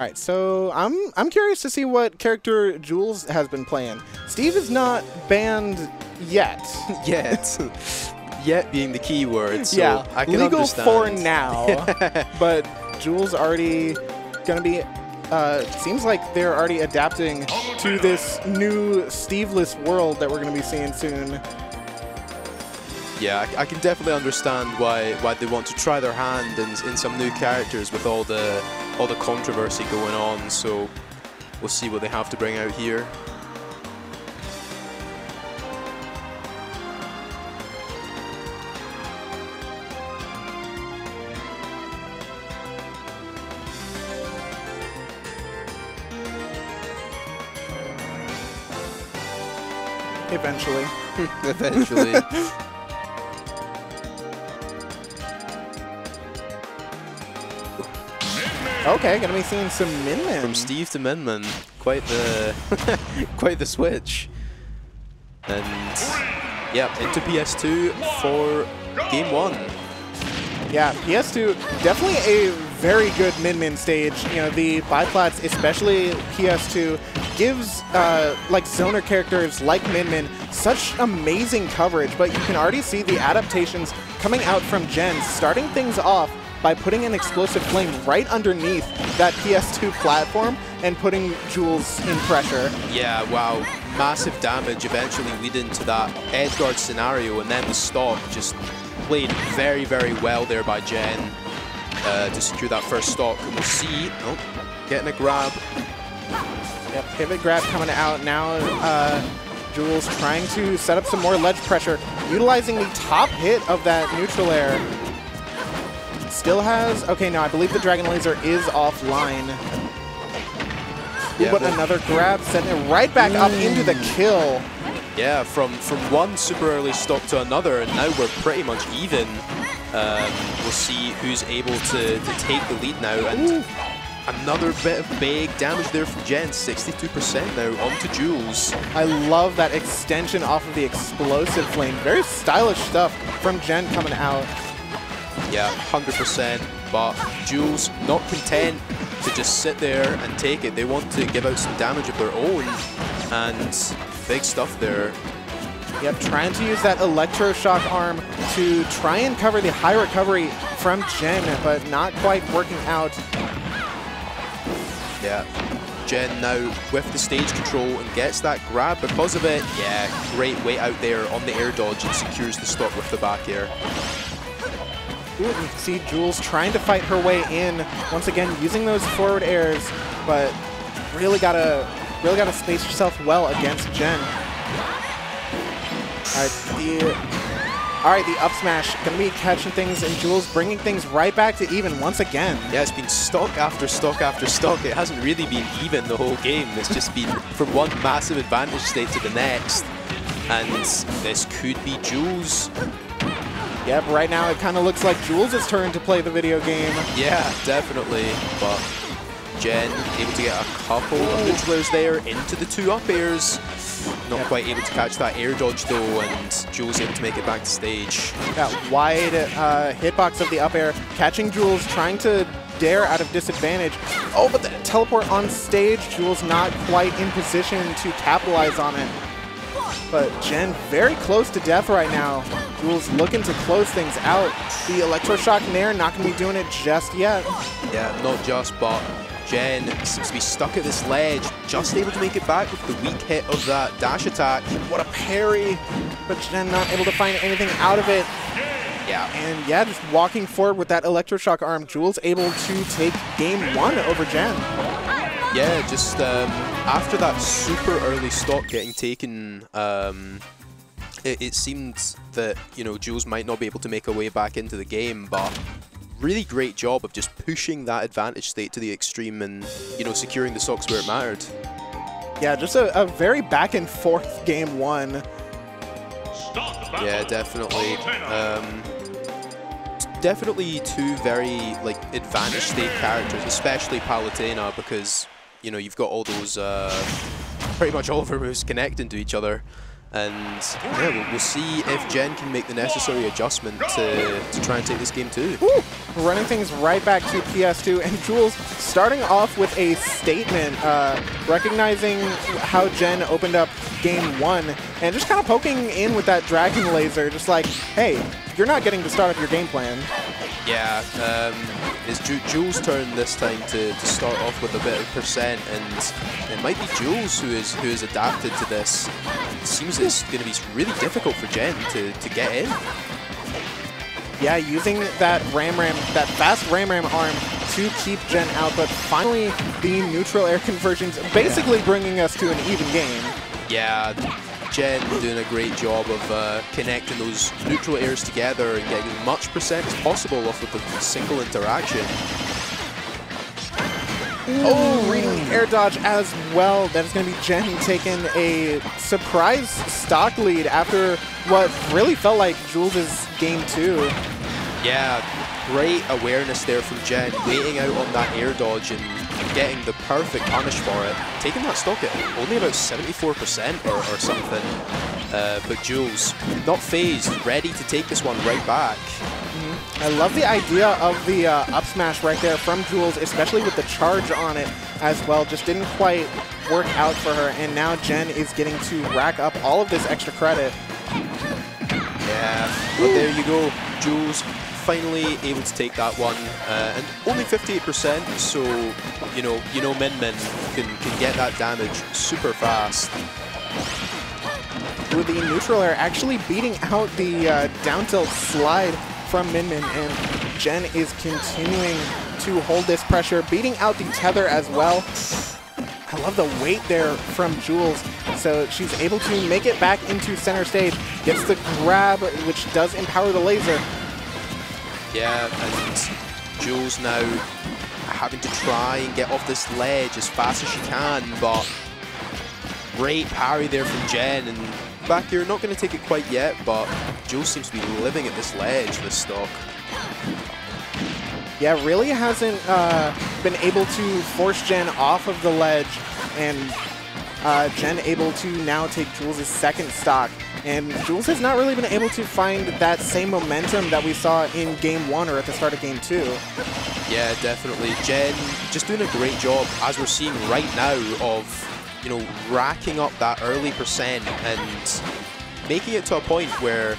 All right, so I'm I'm curious to see what character Jules has been playing. Steve is not banned yet. Yet. Yet being the key word. So yeah, I can legal understand. for now, but Jules already gonna be. Uh, seems like they're already adapting to this new Steveless world that we're gonna be seeing soon. Yeah, I, I can definitely understand why why they want to try their hand in, in some new characters with all the all the controversy going on. So we'll see what they have to bring out here. Eventually. Eventually. Okay, gonna be seeing some Min Min. From Steve to Min Min, quite the quite the switch. And yeah, into PS2 for game one. Yeah, PS2, definitely a very good Min-Min stage. You know, the biplats, especially PS2, gives uh, like zoner characters like Min-Min such amazing coverage, but you can already see the adaptations coming out from Gen, starting things off by putting an explosive flame right underneath that PS2 platform and putting Jules in pressure. Yeah, wow. Massive damage eventually leading to that edge guard scenario, and then the stock just played very, very well there by Gen uh, to secure that first stock. And we'll see. Oh, getting a grab. Yep, pivot grab coming out now. Uh, Jules trying to set up some more ledge pressure, utilizing the top hit of that neutral air. Still has, okay, no, I believe the Dragon Laser is offline. Ooh, Yeah, but another grab, sending it right back up into the kill. Yeah, from, from one super early stock to another, and now we're pretty much even. Um, we'll see who's able to, to take the lead now. And another bit of big damage there from Gen, 62% now onto Jules. I love that extension off of the explosive flame. Very stylish stuff from Gen coming out. Yeah, 100%. But Jules not content to just sit there and take it. They want to give out some damage of their own. And big stuff there. Yep, trying to use that electroshock arm to try and cover the high recovery from Gen, but not quite working out. Yeah. Gen now with the stage control and gets that grab because of it. Yeah, great wait out there on the air dodge and secures the stock with the back air. Ooh, see Jules trying to fight her way in. Once again, using those forward airs, but really gotta, really gotta space yourself well against Gen. All right, the, all right, the up smash gonna be catching things, and Jules bringing things right back to even once again. Yeah, it's been stock after stock after stock. It hasn't really been even the whole game. It's just been from one massive advantage state to the next. And this could be Jules. Yep, right now it kind of looks like Jules' turn to play the video game. Yeah, definitely. But Gen able to get a couple of neutral there into the two up airs. Not quite able to catch that air dodge though, and Jules able to make it back to stage. That wide uh, hitbox of the up air, catching Jules, trying to dare out of disadvantage. Oh, but the teleport on stage, Jules not quite in position to capitalize on it. But Gen very close to death right now. Jules looking to close things out. The electroshock Nair not going to be doing it just yet. Yeah, not just, but Gen seems to be stuck at this ledge, just able to make it back with the weak hit of that dash attack. What a parry, but Gen not able to find anything out of it. Yeah, And yeah, just walking forward with that electroshock arm, Jules able to take game one over Gen. Yeah, just um, after that super early stock getting taken, um, it, it seemed that you know Jules might not be able to make her way back into the game, but really great job of just pushing that advantage state to the extreme and you know securing the socks where it mattered. Yeah, just a, a very back and forth game one. Yeah, definitely. Um, definitely two very like advantage state characters, especially Palutena, because you know you've got all those uh, pretty much all of her moves connecting to each other. And yeah, we'll, we'll, see if Gen can make the necessary adjustment to, to try and take this game too. Ooh, running things right back to PS2, and Jules starting off with a statement, uh, recognizing how Gen opened up game one, and just kind of poking in with that dragon laser, just like, hey, you're not getting to start up your game plan. Yeah, um, it's Ju Jules' turn this time to, to start off with a bit of percent, and it might be Jules who is who is adapted to this. It seems it's going to be really difficult for Gen to, to get in. Yeah, using that Ram Ram, that fast Ram Ram arm to keep Gen out, but finally the neutral air conversions basically bringing us to an even game. Yeah, Gen doing a great job of uh, connecting those neutral airs together and getting as much percent as possible off of the single interaction. Oh, reading air dodge as well. That is going to be Gen taking a surprise stock lead after what really felt like Jules' game two. Yeah, great awareness there from Gen, waiting out on that air dodge and getting the perfect punish for it. Taking that stock at only about 74% or, or something. Uh, but Jules, not fazed, ready to take this one right back. I love the idea of the uh, up smash right there from Jules, especially with the charge on it as well. Just didn't quite work out for her, and now Gen is getting to rack up all of this extra credit. Yeah, but there you go. Jules finally able to take that one, uh, and only 58%, so, you know, you know Min Min can, can get that damage super fast. With the neutral air actually beating out the uh, down tilt slide from Min Min, and Gen is continuing to hold this pressure, beating out the tether as well. I love the weight there from Jules. So she's able to make it back into center stage, gets the grab, which does empower the laser, yeah, and Jules now having to try and get off this ledge as fast as she can, but great parry there from Gen, and back here, not going to take it quite yet, but Jules seems to be living at this ledge, this stock. Yeah, really hasn't uh, been able to force Gen off of the ledge, and uh, Gen able to now take Jules' second stock. And Jules has not really been able to find that same momentum that we saw in game one or at the start of game two. Yeah, definitely. Gen just doing a great job, as we're seeing right now, of, you know, racking up that early percent and making it to a point where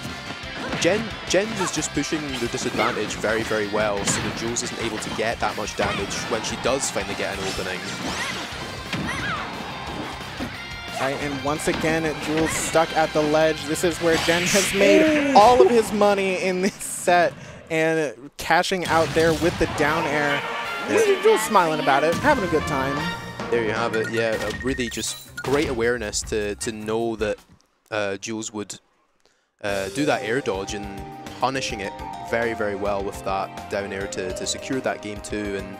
Gen, Gen's is just pushing the disadvantage very, very well, so that Jules isn't able to get that much damage when she does finally get an opening. Right, and once again, Jules stuck at the ledge. This is where Gen has made all of his money in this set and cashing out there with the down air. Jules smiling about it, having a good time. There you have it. Yeah, really just great awareness to, to know that uh, Jules would uh, do that air dodge and punishing it very, very well with that down air to, to secure that game too. And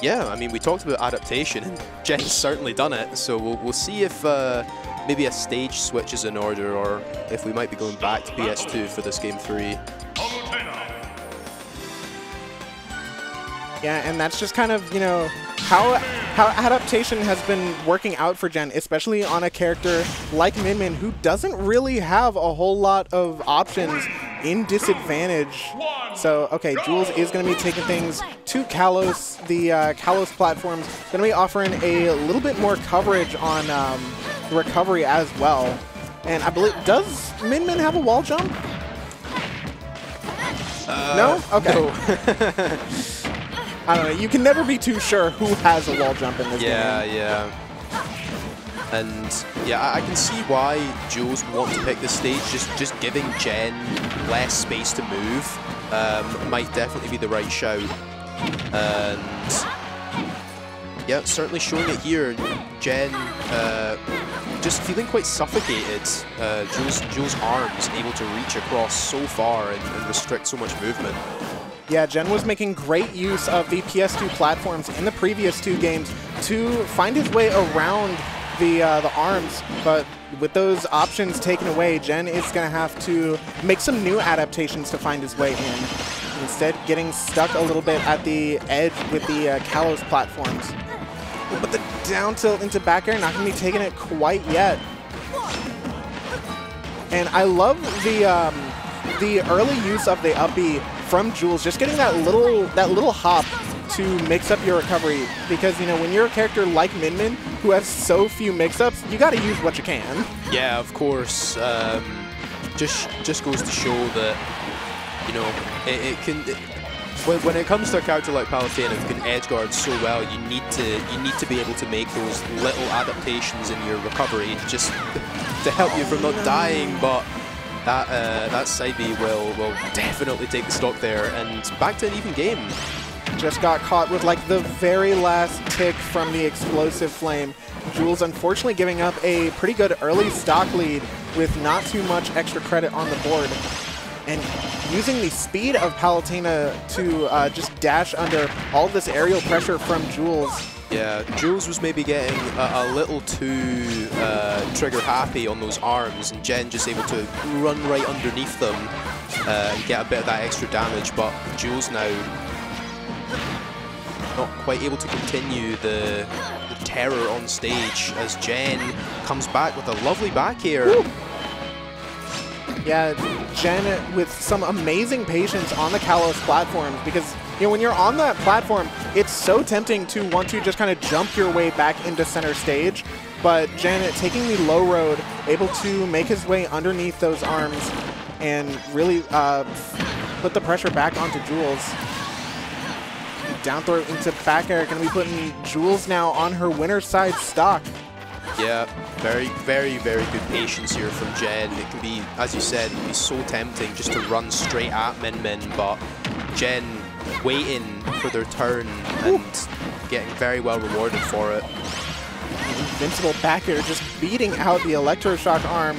yeah, I mean, we talked about adaptation, and Gen's certainly done it, so we'll, we'll see if uh, maybe a stage switch is in order, or if we might be going back to PS2 for this Game 3. Yeah, and that's just kind of, you know, how how adaptation has been working out for Gen, especially on a character like Min Min, who doesn't really have a whole lot of options in disadvantage. So, okay, Jules is going to be taking things to Kalos. The uh, Kalos platform's going to be offering a little bit more coverage on um, recovery as well. And I believe, does Min Min have a wall jump? Uh, no? Okay. No. I don't know. You can never be too sure who has a wall jump in this yeah, game. Yeah, yeah. And yeah, I, can see why Jules want to pick this stage. Just just giving Gen less space to move um, might definitely be the right shout. And yeah, certainly showing it here. Gen uh, just feeling quite suffocated. Uh, Jules, Jules' arms able to reach across so far and, and restrict so much movement. Yeah, Gen was making great use of the PS2 platforms in the previous two games to find his way around the uh, the arms, but with those options taken away, Gen is going to have to make some new adaptations to find his way in. Instead, getting stuck a little bit at the edge with the uh, Kalos platforms. But the down tilt into back air, not going to be taking it quite yet. And I love the um, the early use of the up from Jules, just getting that little that little hop to mix up your recovery. Because you know when you're a character like Min Min who has so few mix-ups, you got to use what you can. Yeah, of course. Um, just just goes to show that you know it, it can. It, when, when it comes to a character like Palutena who can edge guard so well, you need to you need to be able to make those little adaptations in your recovery just to help you from not dying. But that uh, that side will will definitely take the stock there, and back to an even game. Just got caught with like the very last tick from the explosive flame. Jules unfortunately giving up a pretty good early stock lead with not too much extra credit on the board. And using the speed of Palutena to uh, just dash under all this aerial pressure from Jules. Yeah, Jules was maybe getting a, a little too uh, trigger happy on those arms, and Gen just able to run right underneath them uh, and get a bit of that extra damage. But Jules now not quite able to continue the, the terror on stage as Gen comes back with a lovely back. Woo. Yeah, Gen with some amazing patience on the Kalos platforms because you know when you're on that platform, it's so tempting to want to just kind of jump your way back into center stage. But Janet taking the low road, able to make his way underneath those arms and really uh, put the pressure back onto Jules. Down throw into back air, going to be putting Jules now on her winner's side stock. Yeah, very, very, very good patience here from Gen. It can be, as you said, it can be so tempting just to run straight at Min Min, but Gen waiting for their turn and Ooh. getting very well rewarded for it. Invincible back air just beating out the electroshock arm.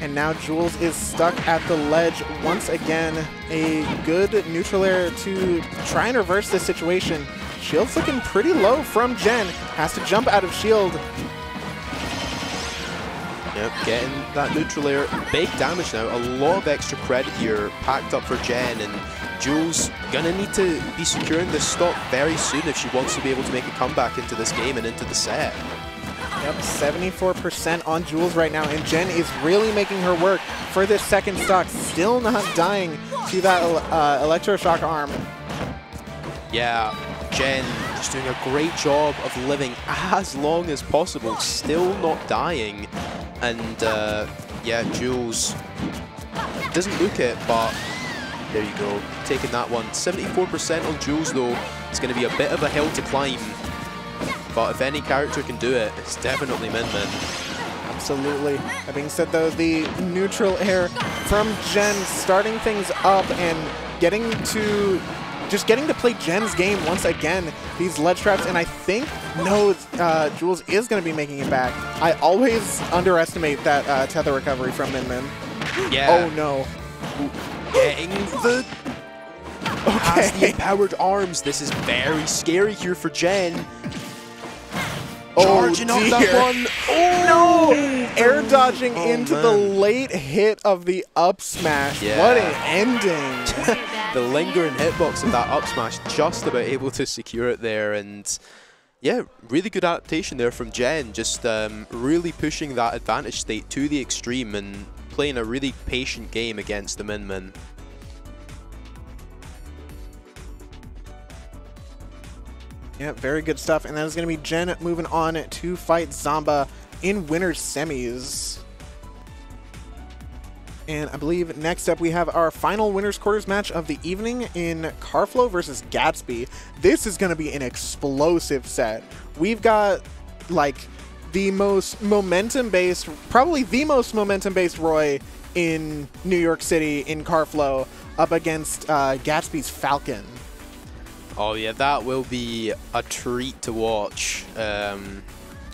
And now Jules is stuck at the ledge once again. A good neutral air to try and reverse this situation. Shield's looking pretty low from Gen. Has to jump out of shield. Yep, getting that neutral air. Big damage now. A lot of extra credit here packed up for Gen. And Jules gonna need to be securing this stock very soon if she wants to be able to make a comeback into this game and into the set. Yep, 74% on Jules right now, and Gen is really making her work for this second stock, still not dying to that uh, electroshock arm. Yeah, Gen just doing a great job of living as long as possible, still not dying. And uh, yeah, Jules doesn't look it, but there you go, taking that one. 74% on Jules though, it's going to be a bit of a hill to climb. But if any character can do it, it's definitely Min Min. Absolutely. That being said, though, the neutral air from Gen starting things up and getting to just getting to play Gen's game once again. These ledge traps, and I think no, uh, Jules is going to be making it back. I always underestimate that uh, tether recovery from Min Min. Yeah. Oh no. Getting the okay. has the empowered arms. This is very scary here for Gen. Charging oh, dear. that one. Oh, no! Air dodging oh, into man. the late hit of the up smash. Yeah. What an ending. the lingering hitbox of that up smash, just about able to secure it there. And yeah, really good adaptation there from Gen. Just um, really pushing that advantage state to the extreme and playing a really patient game against the Min Min. Yeah, very good stuff. And that is going to be Gen moving on to fight Zamba in winner's semis. And I believe next up we have our final winner's quarters match of the evening in Karflo versus Gatsby. This is going to be an explosive set. We've got like the most momentum-based, probably the most momentum-based Roy in New York City in Karflo up against uh, Gatsby's Falcon. Oh yeah, that will be a treat to watch. Um,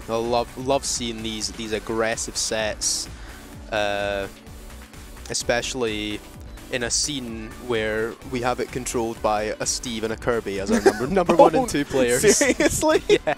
I love love seeing these these aggressive sets, uh, especially in a scene where we have it controlled by a Steve and a Kirby as our number number one and two players. Seriously? yeah.